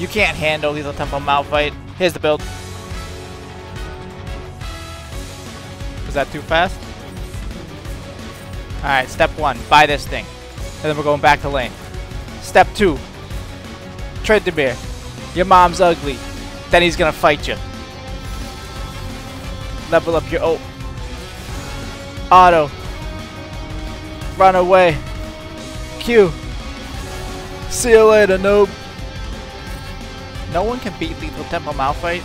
You can't handle Lethal Tempo Malphite. Here's the build. Was that too fast? Alright, step one, buy this thing. And then we're going back to lane. Step two, trade the beer. Your mom's ugly. Then he's gonna fight you. Level up your ult. Auto. Run away. Q. See you later, noob. No one can beat Lethal Tempo Malphite.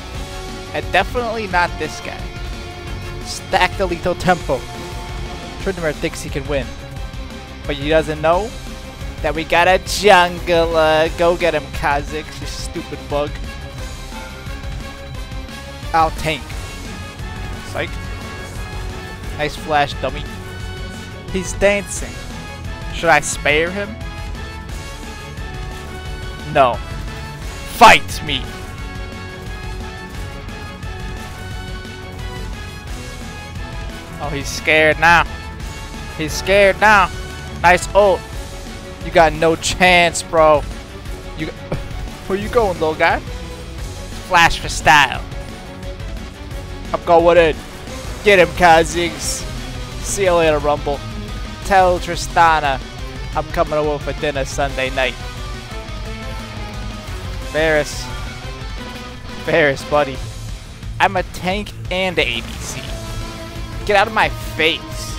And definitely not this guy. Stack the Lethal Tempo. Tryndamere thinks he can win. But he doesn't know that we got a jungler. Uh, go get him, Kha'Zix, you stupid bug. I'll tank. Psych. Nice flash, dummy. He's dancing. Should I spare him? No. Fight me! Oh, he's scared now. He's scared now. Nice ult. You got no chance, bro. You, where you going, little guy? Flash for style. I'm going in. Get him, Kha'Zix. See you later, Rumble. Tell Tristana I'm coming over for dinner Sunday night. Varus. Varus, buddy. I'm a tank and a ADC. Get out of my face.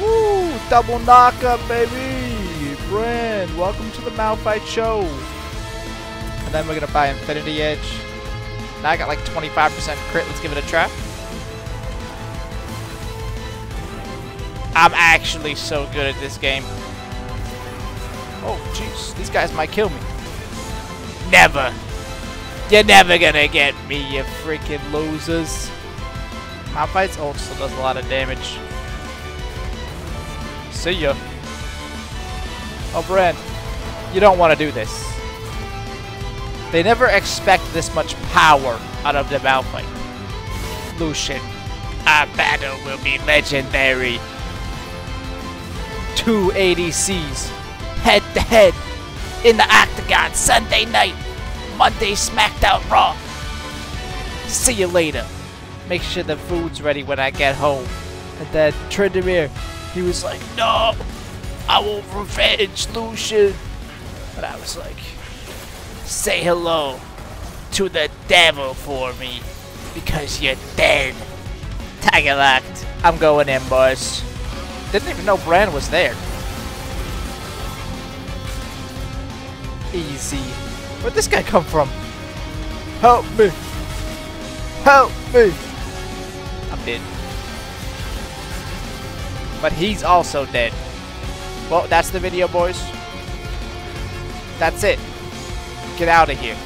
Woo! Double knockup, baby! Brand, welcome to the Malphite Show. And then we're gonna buy Infinity Edge. Now I got like 25% crit. Let's give it a try. I'm actually so good at this game. Oh, jeez. These guys might kill me. Never. You're never gonna get me, you freaking losers. Malphite's ult still does a lot of damage. See ya. Oh, Brand. You don't want to do this. They never expect this much power out of the Malphite. Lucian. Our battle will be legendary. Two ADCs. Head to head. In the Octagon Sunday night. Monday SmackDown Raw. See you later. Make sure the food's ready when I get home. And then Tryndamere, he was like, No, I will revenge Lucian. But I was like, Say hello to the devil for me. Because you're dead. Tiger locked. I'm going in, boys. Didn't even know Brand was there. Easy. Where'd this guy come from? Help me! Help me! I'm dead. But he's also dead. Well, that's the video, boys. That's it. Get out of here.